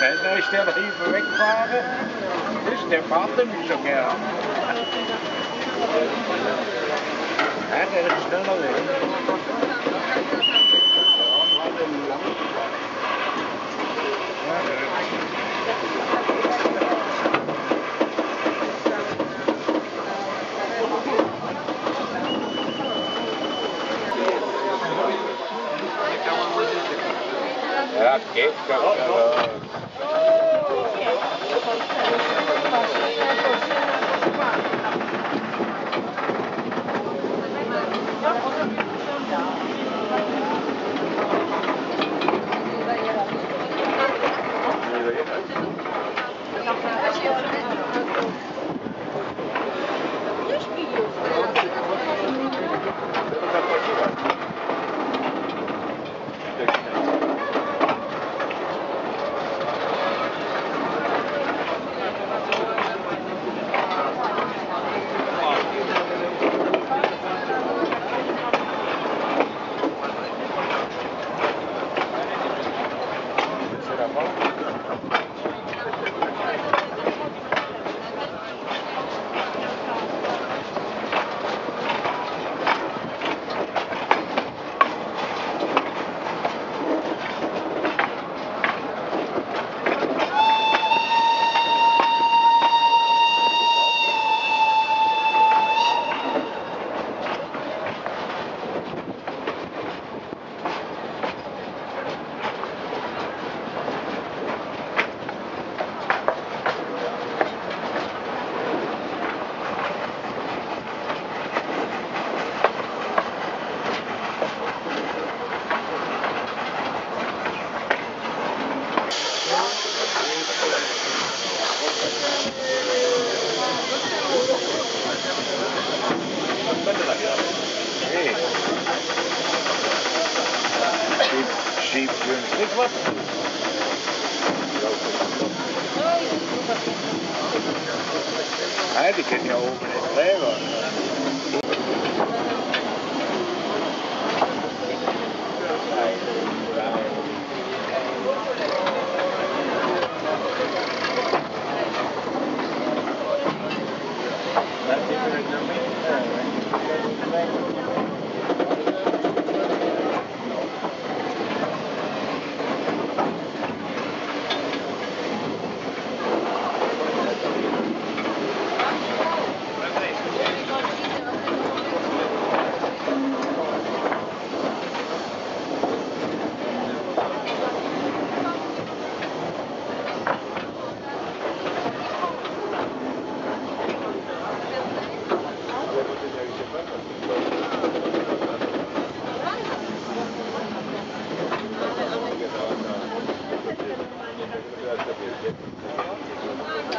Wenn ich den Riefen wegfahre, ist der Vater mich schon gern. Ja, der ist schneller weg. Ja, der ist schneller weg. Ja, geht gar Hey.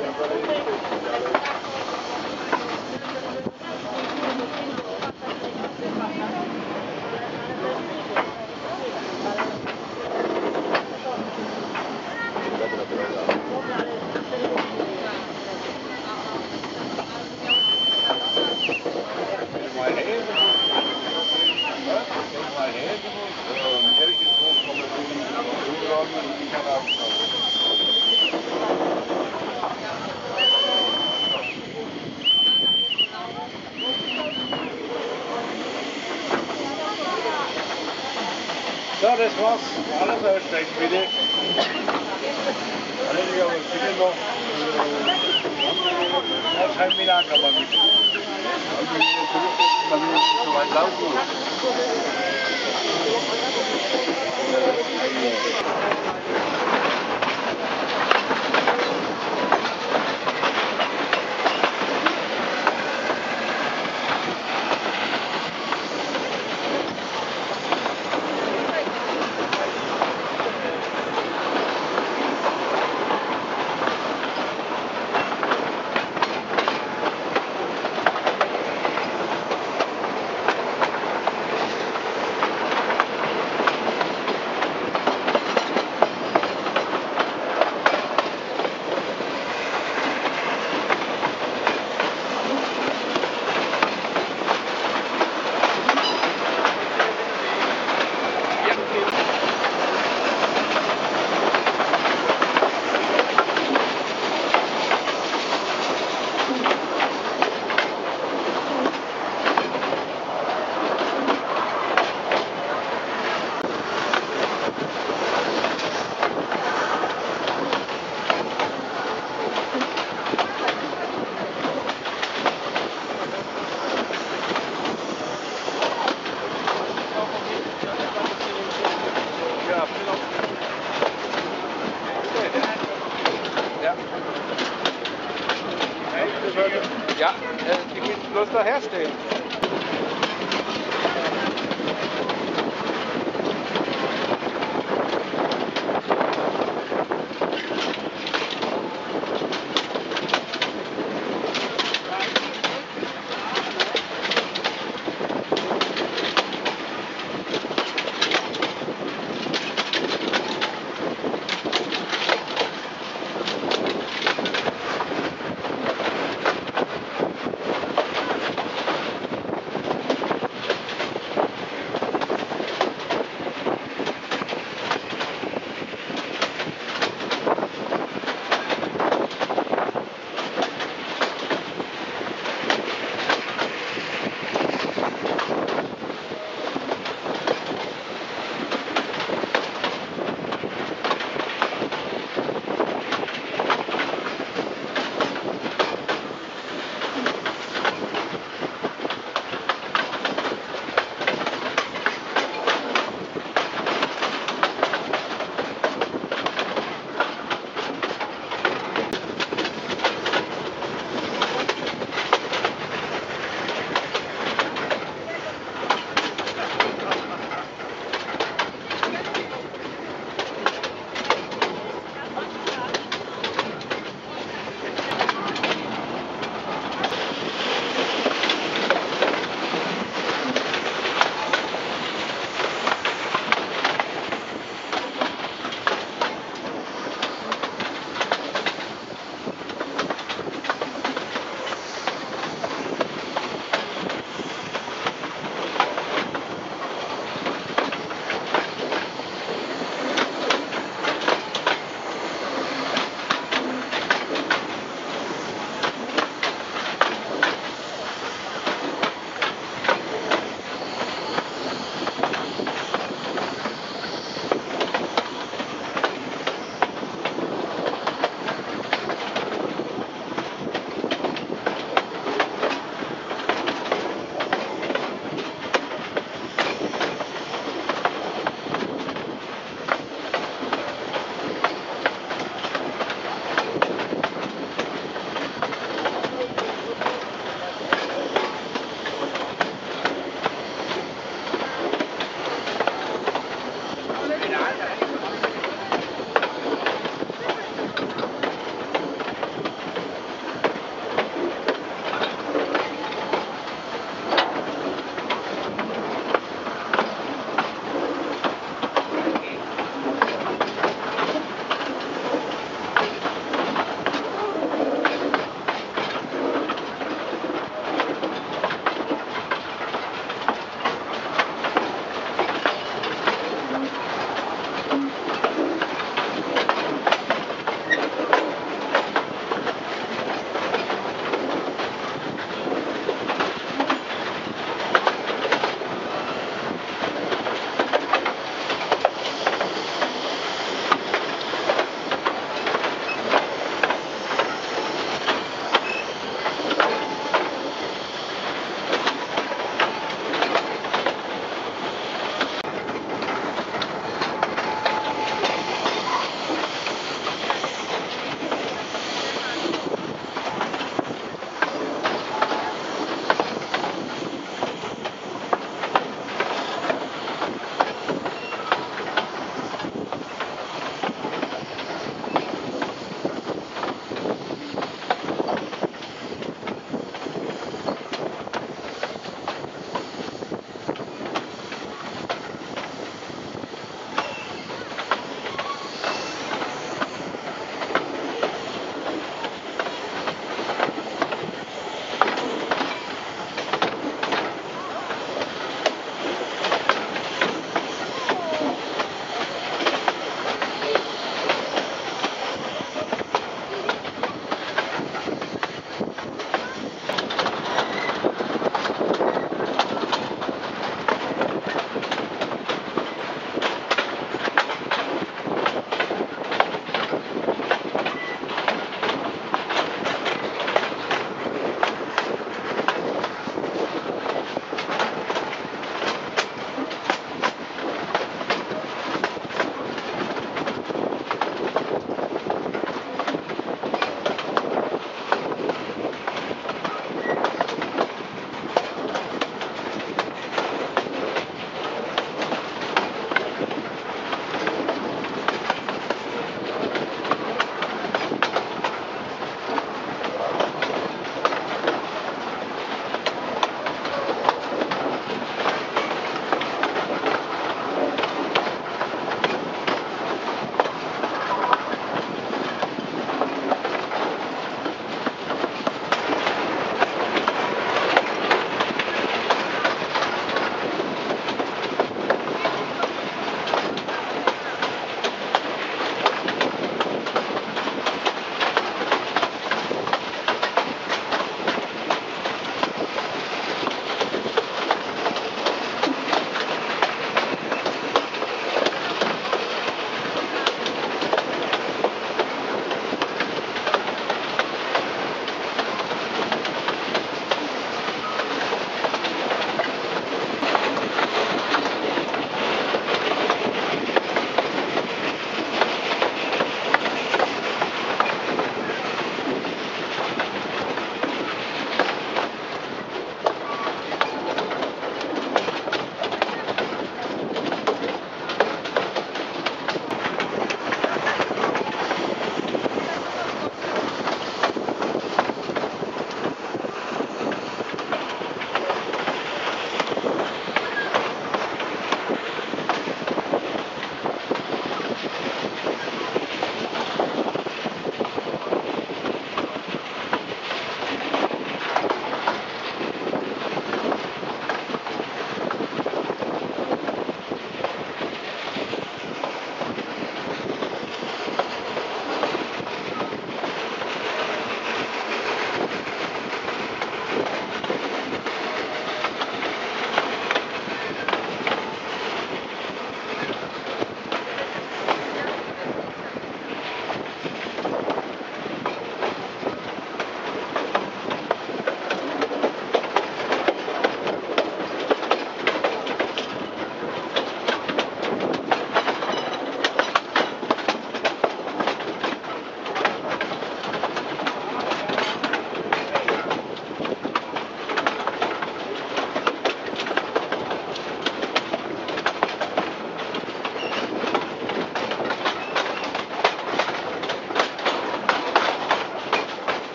Thank you. Bile, Alevia ve Bile'nin her şey mila kapamış. Abi işte çocuk kadın sumayı lazım. Thank you. the hair state.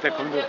fuerte con